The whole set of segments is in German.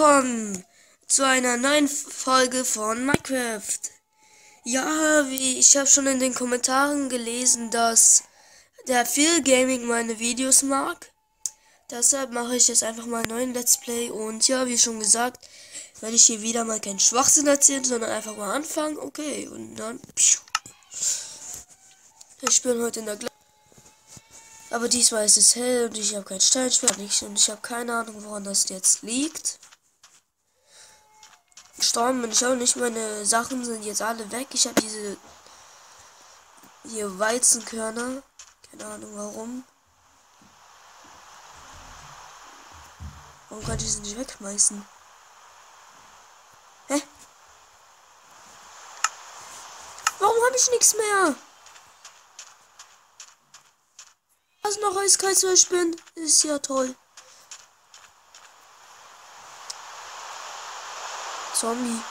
willkommen zu einer neuen Folge von Minecraft. Ja, wie ich habe schon in den Kommentaren gelesen, dass der Phil Gaming meine Videos mag. Deshalb mache ich jetzt einfach mal einen neuen Let's Play und ja, wie schon gesagt, werde ich hier wieder mal keinen Schwachsinn erzählen, sondern einfach mal anfangen. Okay, und dann. Ich bin heute in der Gla aber diesmal ist es hell und ich habe kein Steinschwert nicht und ich habe keine Ahnung, woran das jetzt liegt. Gestorben bin ich auch nicht. Meine Sachen sind jetzt alle weg. Ich habe diese hier Weizenkörner. Keine Ahnung warum. Warum kann ich sie nicht wegschmeißen? Hä? Warum habe ich nichts mehr? Was noch eiskalt zu spinnen? Ist ja toll. Zombie.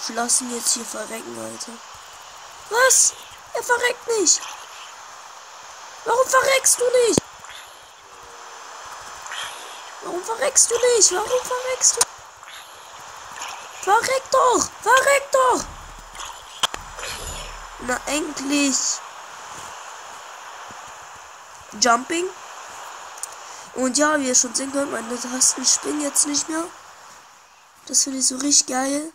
Ich lasse ihn jetzt hier verrecken, Alter. Was? Er verreckt nicht. Warum verreckst du nicht? Warum verreckst du nicht? Warum verreckst du? Verreck doch! Verreck doch! Na endlich! Jumping. Und ja, wie ihr schon sehen könnt, meine Tasten springen jetzt nicht mehr. Das finde ich so richtig geil.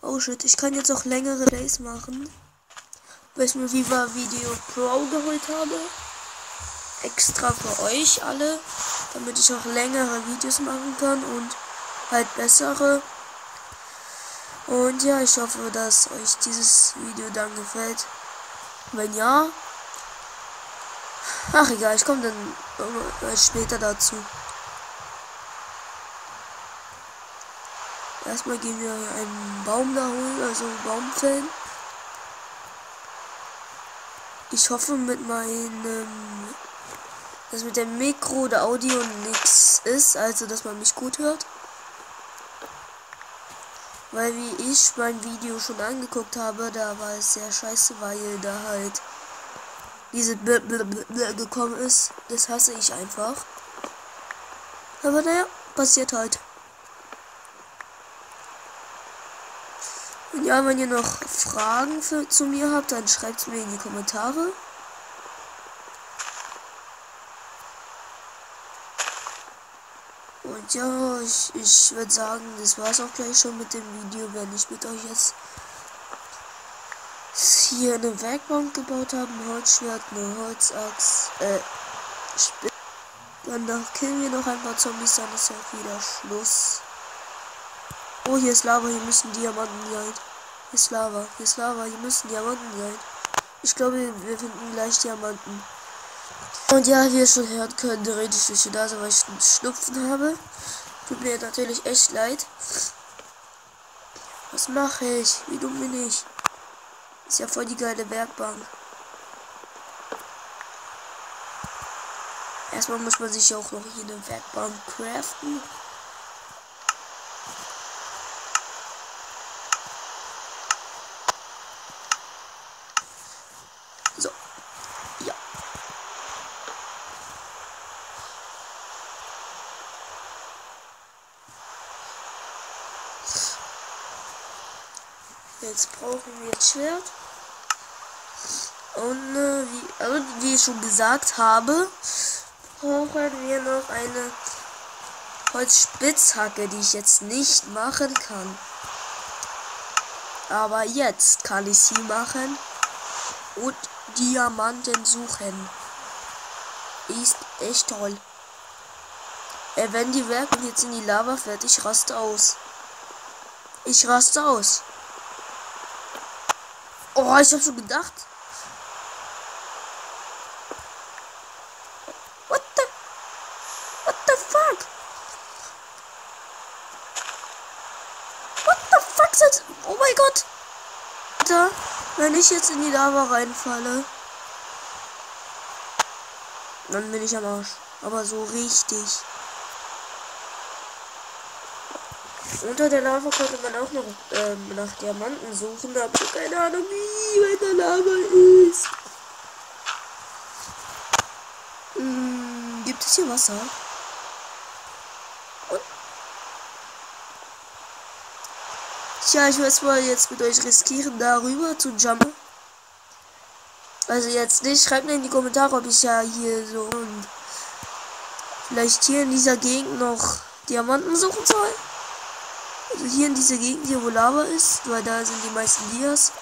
Oh shit, ich kann jetzt auch längere Days machen. Weil ich mir Viva Video Pro geholt habe. Extra für euch alle. Damit ich auch längere Videos machen kann und halt bessere. Und ja, ich hoffe, dass euch dieses Video dann gefällt. Wenn ja, Ach egal, ich komme dann später dazu. Erstmal gehen wir einen Baum da holen, also Baum fällen. Ich hoffe mit meinem, dass mit dem Mikro oder Audio nichts ist, also dass man mich gut hört. Weil wie ich mein Video schon angeguckt habe, da war es sehr scheiße, weil da halt diese B -B -B gekommen ist. Das hasse ich einfach. Aber naja, passiert halt. Und ja, wenn ihr noch Fragen für, zu mir habt, dann schreibt mir in die Kommentare. Und ja, ich, ich würde sagen, das war es auch gleich schon mit dem Video, wenn ich mit euch jetzt hier eine Werkbank gebaut haben, Holzschwert, eine Holzachs, äh, Spitze. Danach killen wir noch ein paar Zombies, dann ist auch wieder Schluss. Oh, hier ist Lava, hier müssen Diamanten sein. Hier ist Lava, hier ist Lava, hier müssen Diamanten sein. Ich glaube, wir finden gleich Diamanten. Und ja, wie ihr schon hören könnt, rede ich durch die Nase, weil ich einen Schnupfen habe. Tut mir natürlich echt leid. Was mache ich? Wie dumm bin ich? Ist ja voll die geile Werkbank. Erstmal muss man sich auch noch hier eine Werkbank craften. Jetzt brauchen wir ein Schwert. Und äh, wie, also, wie ich schon gesagt habe, brauchen wir noch eine Holzspitzhacke, die ich jetzt nicht machen kann. Aber jetzt kann ich sie machen und Diamanten suchen. Ist echt toll. Äh, wenn die Werke jetzt in die Lava fällt, ich raste aus. Ich raste aus. Oh, ich hab schon gedacht. What the? What the fuck? What the fuck? Oh mein Gott. Alter, wenn ich jetzt in die Lava reinfalle, dann bin ich am Arsch. Aber so richtig. Unter der Lava konnte man auch noch ähm, nach Diamanten suchen, aber ich keine Ahnung, wie weit der Lava ist. Hm, gibt es hier Wasser? Tja, ich werde mal jetzt mit euch riskieren, darüber zu jumpen. Also jetzt nicht. Schreibt mir in die Kommentare, ob ich ja hier so und vielleicht hier in dieser Gegend noch Diamanten suchen soll. Hier in dieser Gegend hier, wo Lava ist, weil da sind die meisten Dias.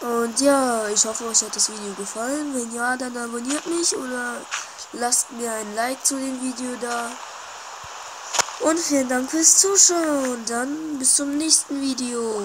Und ja, ich hoffe, euch hat das Video gefallen. Wenn ja, dann abonniert mich oder lasst mir ein Like zu dem Video da. Und vielen Dank fürs Zuschauen. Dann bis zum nächsten Video.